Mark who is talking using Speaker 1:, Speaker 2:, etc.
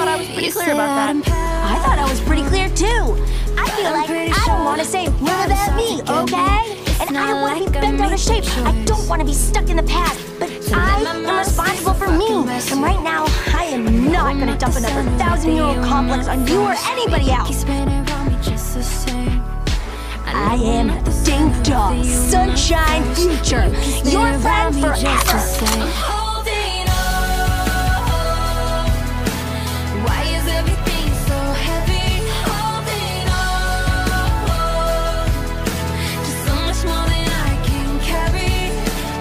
Speaker 1: I
Speaker 2: thought I was pretty clear about that.
Speaker 1: I thought I was pretty clear too. I feel like I don't want to say what about me, okay? And I don't want to be bent out of shape. I don't want to be stuck in the past. But I am responsible for me. And right now, I am not going to dump another thousand-year-old complex on you or anybody else. I am Ding Dog, Sunshine Future, your friend forever.